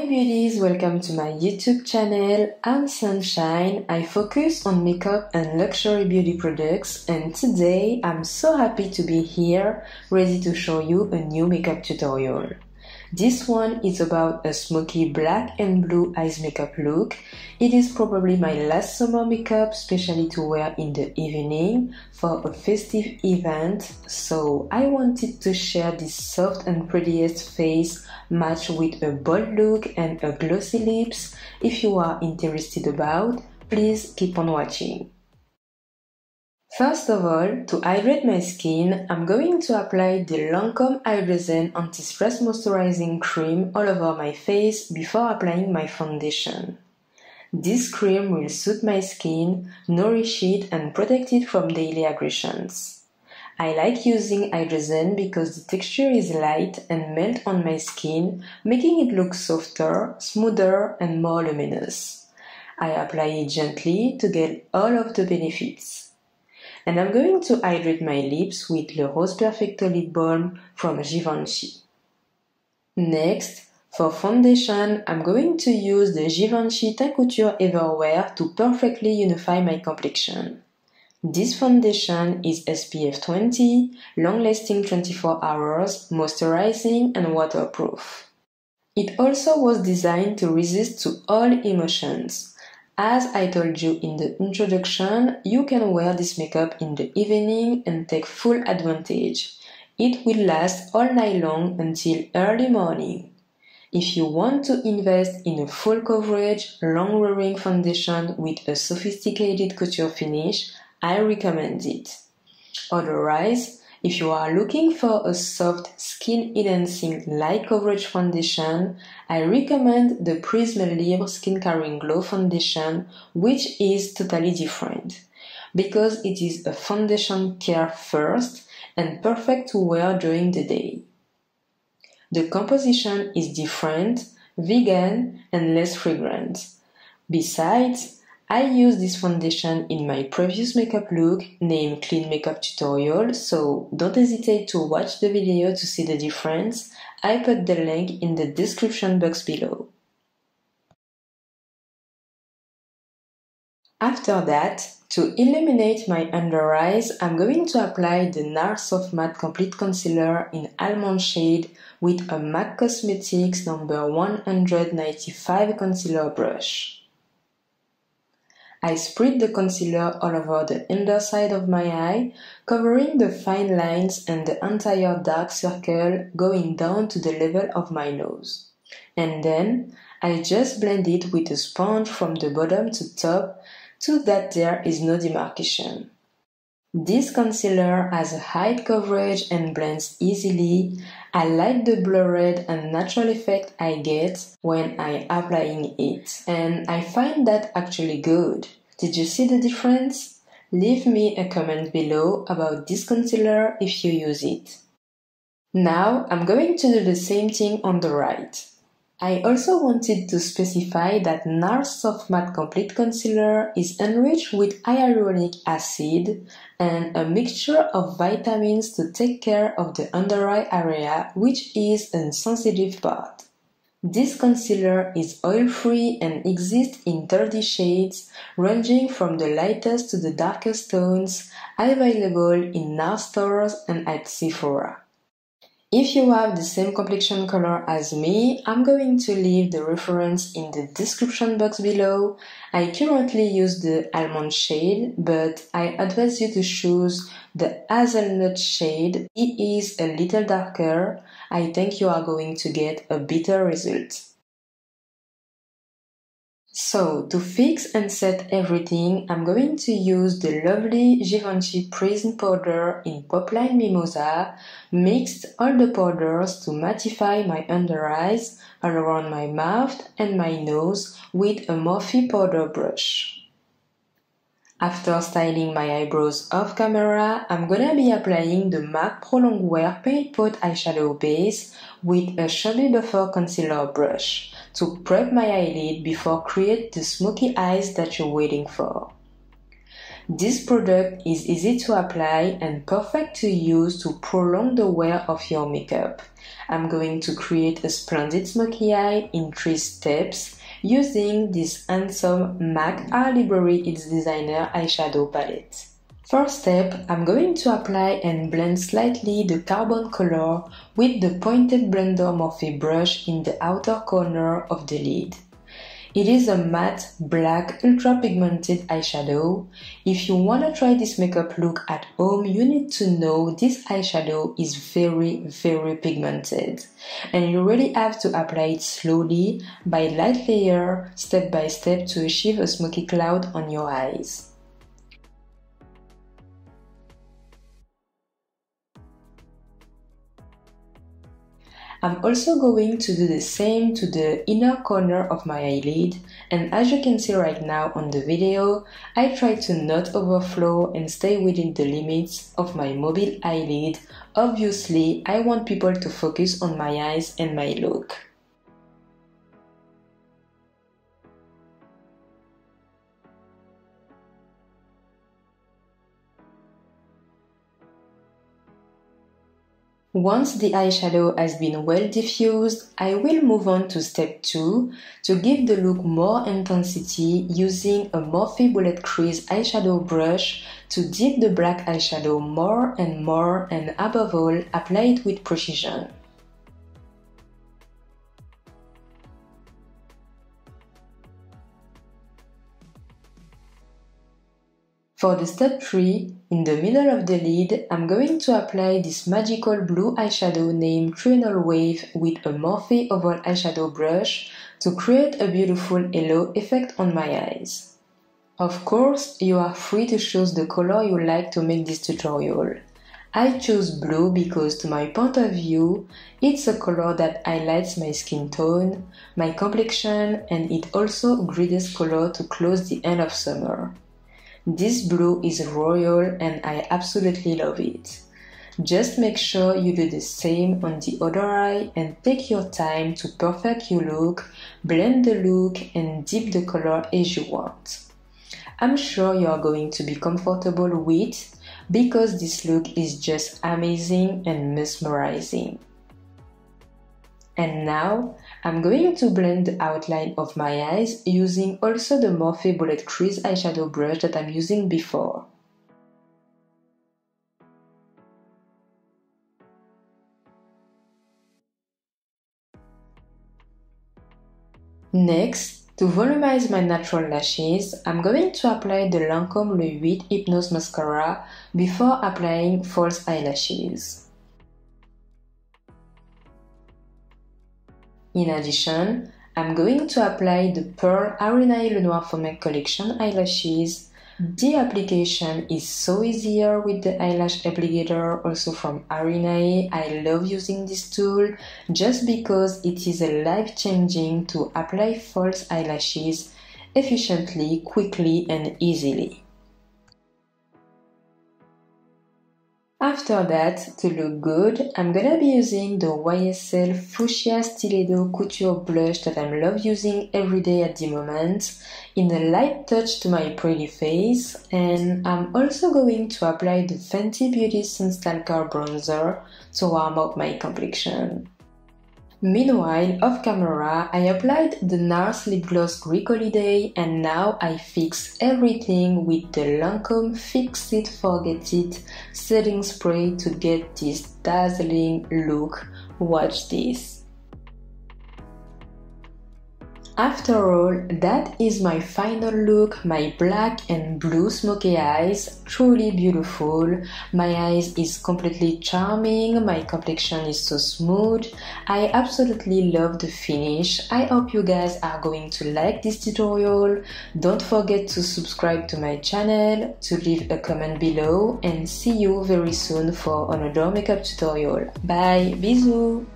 Hi beauties, welcome to my YouTube channel. I'm Sandshine. I focus on makeup and luxury beauty products and today I'm so happy to be here ready to show you a new makeup tutorial. This one is about a smoky black and blue eyes makeup look. It is probably my last summer makeup, especially to wear in the evening for a festive event. So I wanted to share this soft and prettiest face matched with a bold look and a glossy lips. If you are interested about, please keep on watching. First of all, to hydrate my skin, I'm going to apply the Lancome Hydra Zen Anti-Stress Moisturizing Cream all over my face before applying my foundation. This cream will suit my skin, nourish it and protect it from daily aggressions. I like using Hydra Zen because the texture is light and melt on my skin, making it look softer, smoother and more luminous. I apply it gently to get all of the benefits and I'm going to hydrate my lips with Le Rose Perfecto Lip Balm from Givenchy. Next, for foundation, I'm going to use the Givenchy Couture Everwear to perfectly unify my complexion. This foundation is SPF 20, long-lasting 24 hours, moisturizing and waterproof. It also was designed to resist to all emotions, as I told you in the introduction, you can wear this makeup in the evening and take full advantage. It will last all night long until early morning. If you want to invest in a full coverage, long wearing foundation with a sophisticated couture finish, I recommend it. Otherwise, if you are looking for a soft, skin enhancing light coverage foundation, I recommend the Prisme Libre Skin Caring Glow Foundation, which is totally different. Because it is a foundation care first and perfect to wear during the day. The composition is different, vegan, and less fragrant. Besides, I used this foundation in my previous makeup look named Clean Makeup Tutorial, so don't hesitate to watch the video to see the difference. I put the link in the description box below. After that, to illuminate my under eyes, I'm going to apply the NARS Soft Matte Complete Concealer in Almond Shade with a MAC Cosmetics number 195 concealer brush. I spread the concealer all over the underside of my eye, covering the fine lines and the entire dark circle going down to the level of my nose. And then I just blend it with a sponge from the bottom to top so that there is no demarcation. This concealer has a high coverage and blends easily. I like the blurred and natural effect I get when I applying it and I find that actually good. Did you see the difference? Leave me a comment below about this concealer if you use it. Now I'm going to do the same thing on the right. I also wanted to specify that NARS Soft Matte Complete Concealer is enriched with hyaluronic acid and a mixture of vitamins to take care of the under eye area, which is a sensitive part. This concealer is oil-free and exists in 30 shades, ranging from the lightest to the darkest tones, available in NARS stores and at Sephora. If you have the same complexion color as me, I'm going to leave the reference in the description box below. I currently use the almond shade, but I advise you to choose the hazelnut shade. It is a little darker. I think you are going to get a better result. So, to fix and set everything, I'm going to use the lovely Givenchy Prisme powder in Popeline Mimosa, mixed all the powders to mattify my under eyes, all around my mouth and my nose with a Morphe powder brush. After styling my eyebrows off camera, I'm gonna be applying the MAC Pro Longwear Paint Pot eyeshadow base with a Chubby Buffer concealer brush to prep my eyelid before create the smoky eyes that you're waiting for. This product is easy to apply and perfect to use to prolong the wear of your makeup. I'm going to create a splendid smoky eye in three steps using this handsome MAC Art Library It's Designer eyeshadow palette. First step, I'm going to apply and blend slightly the carbon color with the pointed blender Morphe brush in the outer corner of the lid. It is a matte, black, ultra pigmented eyeshadow. If you wanna try this makeup look at home, you need to know this eyeshadow is very, very pigmented. And you really have to apply it slowly, by light layer, step by step to achieve a smoky cloud on your eyes. I'm also going to do the same to the inner corner of my eyelid and as you can see right now on the video, I try to not overflow and stay within the limits of my mobile eyelid. Obviously, I want people to focus on my eyes and my look. Once the eyeshadow has been well diffused, I will move on to step 2 to give the look more intensity using a Morphe Bullet Crease eyeshadow brush to dip the black eyeshadow more and more and above all apply it with precision. For the step 3, in the middle of the lid, I'm going to apply this magical blue eyeshadow named Triangle Wave with a Morphe Oval eyeshadow brush to create a beautiful halo effect on my eyes. Of course, you are free to choose the color you like to make this tutorial. I chose blue because to my point of view, it's a color that highlights my skin tone, my complexion, and it also greatest color to close the end of summer. This blue is royal and I absolutely love it. Just make sure you do the same on the other eye and take your time to perfect your look, blend the look and dip the color as you want. I'm sure you are going to be comfortable with because this look is just amazing and mesmerizing. And now I'm going to blend the outline of my eyes using also the Morphe Bullet Crease eyeshadow brush that I'm using before. Next, to volumize my natural lashes, I'm going to apply the Lancome Le 8 Hypnose Mascara before applying false eyelashes. In addition, I'm going to apply the Perle Harenae Lenoir Faux Collection eyelashes. The application is so easier with the eyelash applicator also from Harenae. I love using this tool just because it is a life changing to apply false eyelashes efficiently, quickly and easily. After that, to look good, I'm gonna be using the YSL Fuchsia Stiletto Couture Blush that I love using every day at the moment in a light touch to my pretty face and I'm also going to apply the Fenty Beauty Sunstalker Bronzer to warm up my complexion. Meanwhile, off camera, I applied the NARS Lip Gloss Greek Holiday and now I fix everything with the Lancome Fix It Forget It setting spray to get this dazzling look. Watch this. After all, that is my final look, my black and blue smoky eyes, truly beautiful. My eyes is completely charming, my complexion is so smooth. I absolutely love the finish. I hope you guys are going to like this tutorial. Don't forget to subscribe to my channel, to leave a comment below and see you very soon for another makeup tutorial. Bye, bisous!